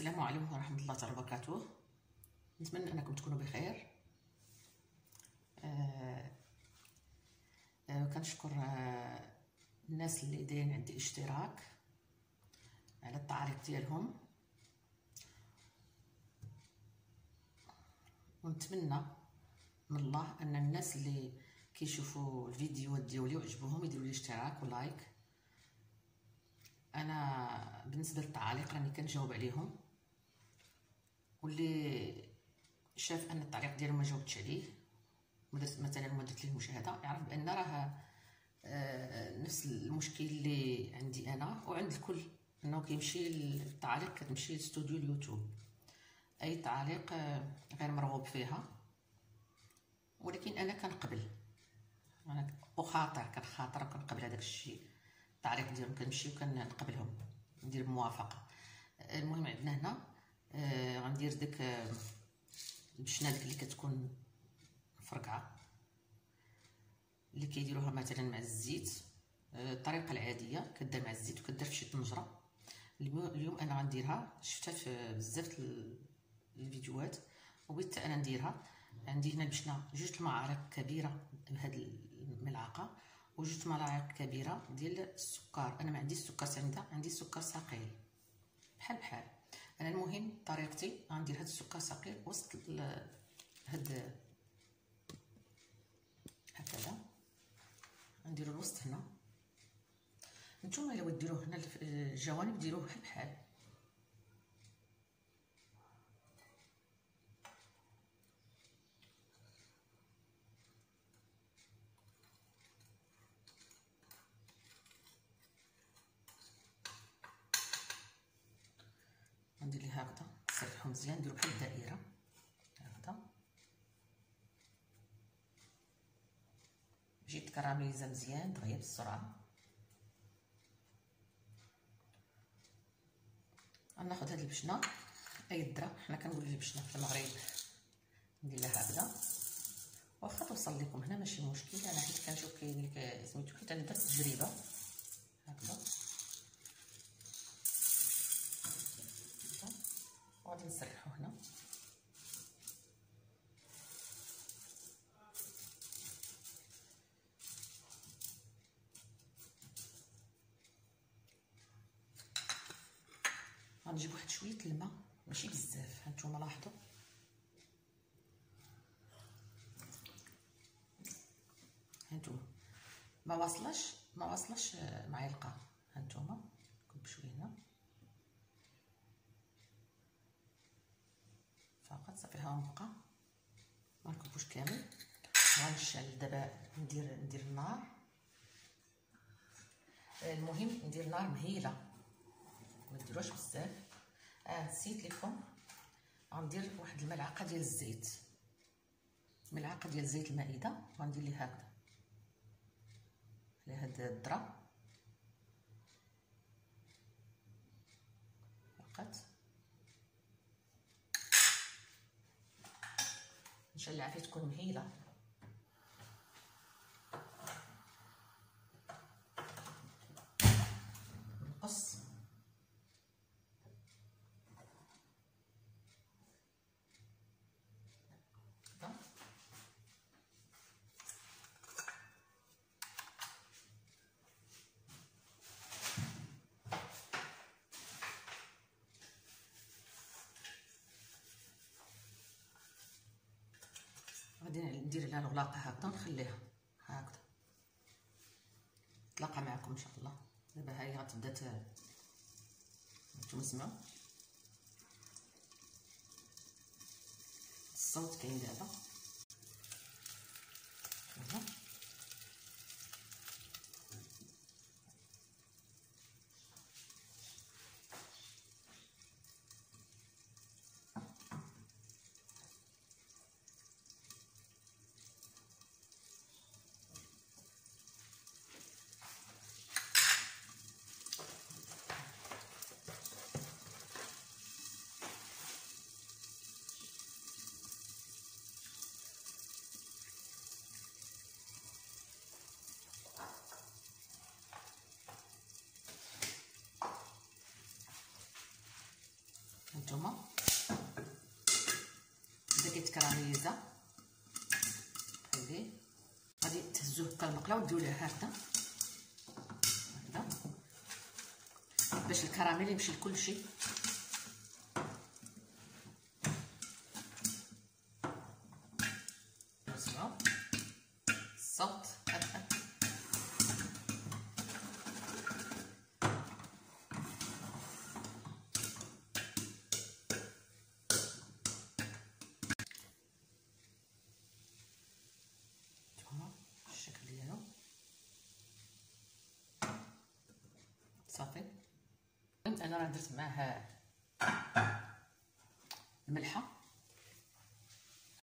السلام عليكم ورحمة الله تعالى وبركاته. نتمنى أنكم تكونوا بخير. آه آه كنشكر آه الناس اللي دايرين عندي اشتراك على التعليق ديالهم. ونتمنى من الله أن الناس اللي كيشوفوا الفيديوهات ديالي وعجبوهم يديروا لي اشتراك ولايك. أنا بالنسبة للتعاليق راني كنجاوب عليهم. واللي شاف أن التعليق ديالو ما جاوبتش عليه مثلا ما ليه مشاهده يعرف بأن راه آه، نفس المشكل اللي عندي أنا وعند الكل أنه كيمشي التعاليق كتمشي لاستوديو اليوتيوب. أي تعاليق آه، غير مرغوب فيها. ولكن أنا كنقبل أنا أخاطر كنخاطر وكنقبل هذاك الشيء. التعليق ديالهم كنمشي وكنقبلهم ندير موافقة. المهم عندنا هنا آه غندير ديك آه البشنة اللي كتكون فرقعه اللي كيديروها مثلا مع الزيت. آه الطريقة العادية كدير مع الزيت وكدير في شي طنجرة. اليوم أنا غنديرها شفتها في بزاف الفيديوهات وبغيت أنا نديرها. عندي هنا البشنة جوج المعالق كبيرة بهاد الملعقة وجوج ملاعق كبيرة ديال السكر. أنا ما عنديش السكر سنده عندي سكر ثقيل بحال بحال. أنا المهم طريقتي. غندير هاد السكر ثقيل وسط هاد هكذا. نديرو الوسط هنا. نتوما إلا ديروه هنا الجوانب ديروه بحال بحال هكذا. نسرحو مزيان نديرو بحال الدائرة. هكذا. تجي تكراميليزا مزيان دغيا بسرعة غناخد هاد البشنة. أي الدرا حنا كنقولوا البشنه في المغرب. ندير لها هكذا. واخا توصل لكم هنا ماشي مشكل. أنا حيت كنشوف كاين اللي سميتو حيت أنا درت تجربة هكذا غادي نسرحو هنا. غنجيب واحد شوية الماء ماشي بزاف هانتوما لاحظوا هانتوما ما واصلاش ما واصلاش معلقه هانتوما كب شوية هنا فقط صافي ها نبقى. ما نكبوش كامل؟ غنشعل دابا ندير ندير النار. المهم ندير نار مهيلة. ما ديروش بزاف. آه نسيت لكم غندير واحد الملعقة ديال الزيت. ملعقة ديال زيت المائدة غندير ليه هكذا. على هاد الذره فقط نشاء الله عافيه تكون مهيلة نقص غادي ندير لها الغلاقة هكذا نخليها هكذا. نتلاقى معكم إن شاء الله. دابا هي غتبدا نتوما سمعوا الصوت كاين دابا. هانتوما بدا كيتكراميزا هادي غادي تهزوه كالمقله وديروا ليه هكذا هكذا باش الكراميل يمشي لكلشي الصوت الشكل ديالو صافي أنا راه درت معاه الملحه